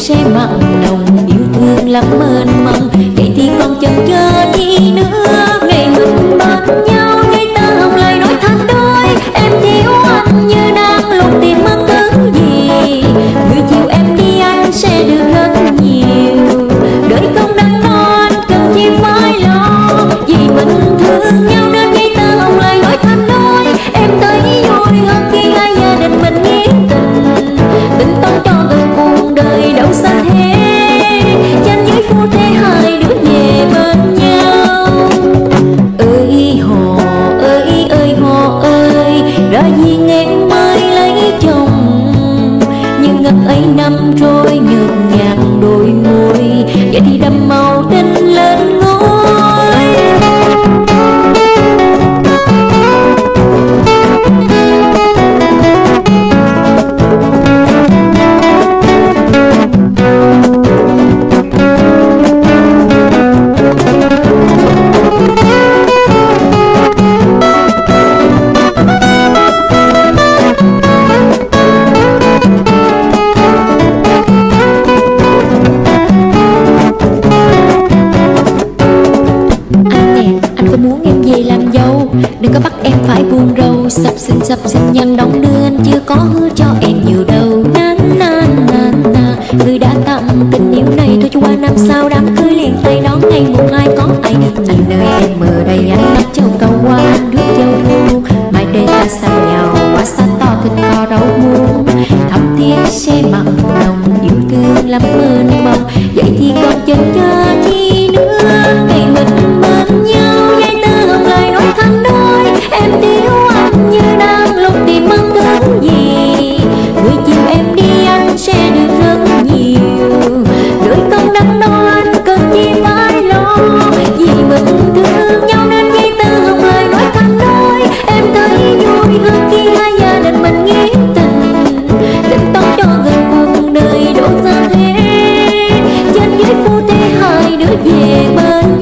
sẽ mặn nồng yêu thương lắm mênh mông. buông râu, sập sinh sập sinh nhăn đóng đơn chưa có hứa cho em nhiều đâu na na na na, người đã tặng tình yêu này thôi cho qua năm sau đám cưới liền tay đó ngày mùng hai có anh anh nơi em mơ đây, anh mắt châu cầu qua, anh đưa châu thu. Mai đây ta sang nhau quá xa to thịt co đau muôn thắm thiết xe mặn lòng yêu thương lắm ơn mong vậy thì con chân về bên